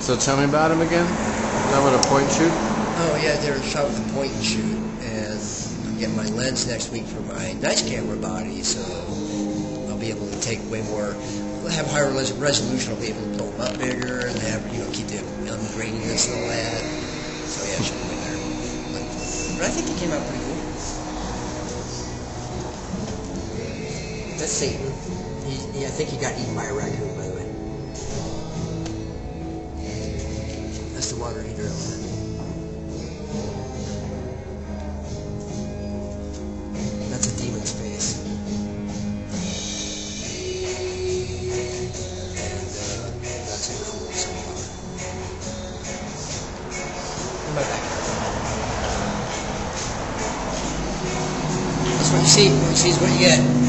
So tell me about him again. Is that what a point shoot? Oh yeah, they're shot with a point and shoot, and I'm getting my lens next week for my nice camera body, so I'll be able to take way more. Have higher res- resolution. I'll be able to pull them up bigger and have you know keep the um, graininess and all that. So yeah, should be better. But, but I think it came out pretty cool. That's Satan. He, he, I think he got eaten by a raccoon, by the way. Element. That's a demon's face. And that's a cool. In my backyard. That's what you see. What you see is what you get.